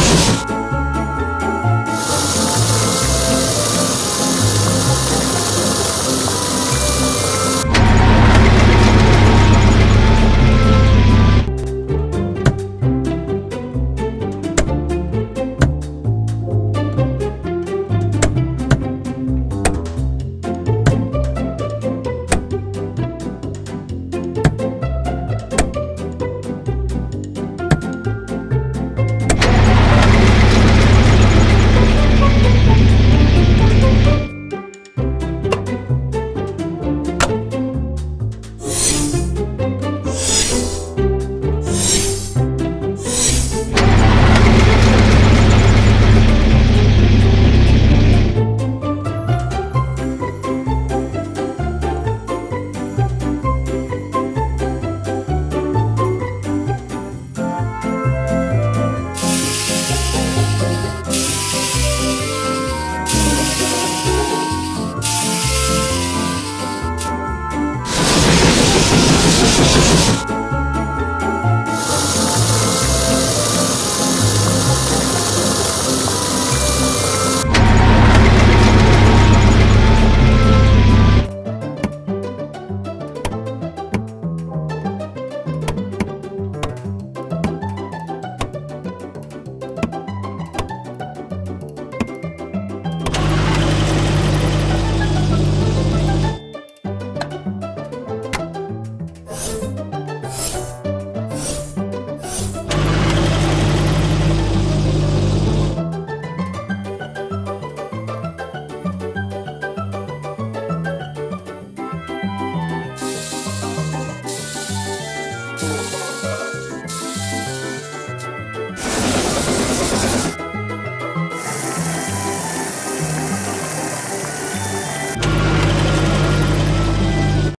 you. you.